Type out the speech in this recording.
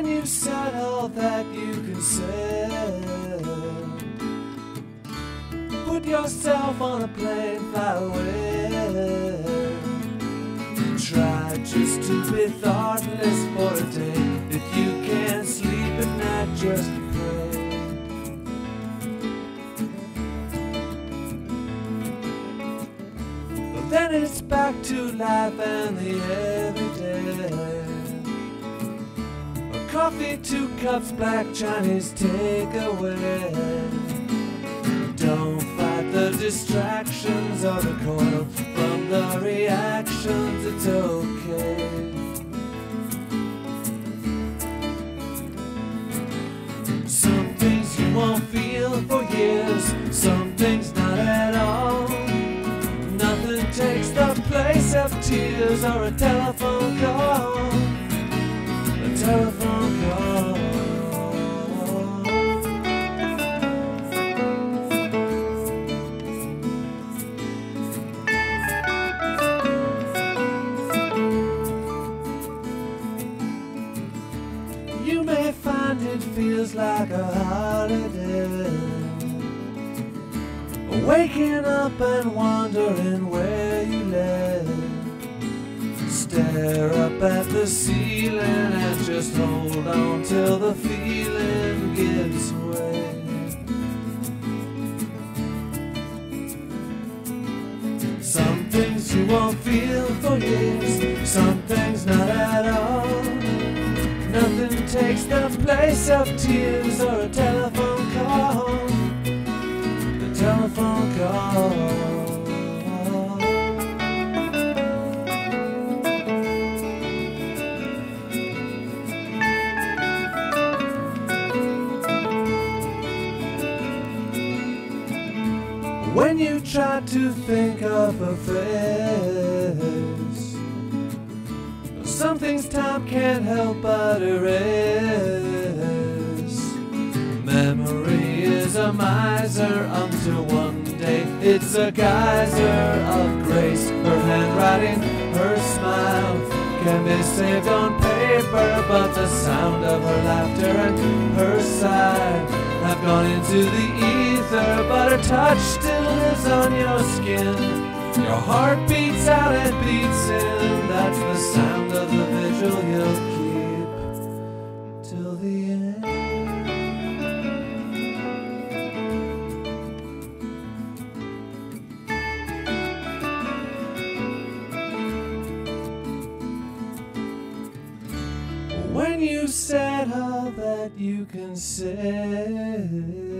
When you've said all that you can say, put yourself on a plane, fly away. Try just to be thoughtless for a day. If you can't sleep at night, just pray. But then it's back to life and the everyday. Coffee, two cups, black Chinese takeaway. Don't fight the distractions or the coil from the reactions. It's okay. Some things you won't feel for years, some things not at all. Nothing takes the place of tears or a telephone You may find it feels like a holiday. Waking up and wondering where you lay. Stare up at the ceiling and just hold on till the feeling gives way. Some things you won't feel for years, some things not takes the place of tears or a telephone call. A telephone call. When you try to think of a face some things time can't help but erase. Memory is a miser until one day it's a geyser of grace. Her handwriting, her smile can be saved on paper, but the sound of her laughter and her sigh have gone into the ether, but her touch still lives on your skin. Your heart beats out it beats in. That's the sound of the vigil you'll keep till the end. When you said all that you can say.